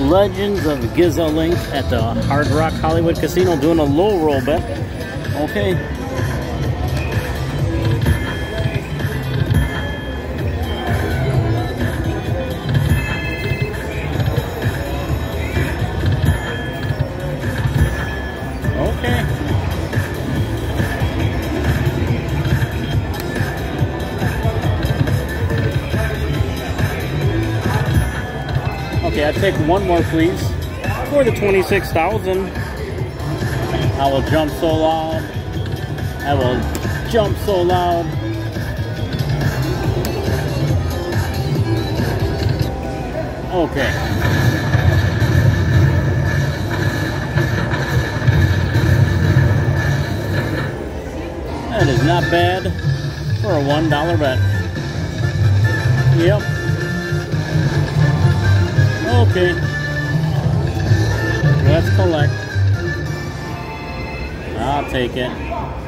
Legends of Giza Link at the Hard Rock Hollywood Casino doing a low roll bet. Okay. Okay. Okay, I take one more, please, for the twenty-six thousand. I will jump so loud. I will jump so loud. Okay. That is not bad for a one dollar bet. Yep. Okay. Let's collect. I'll take it.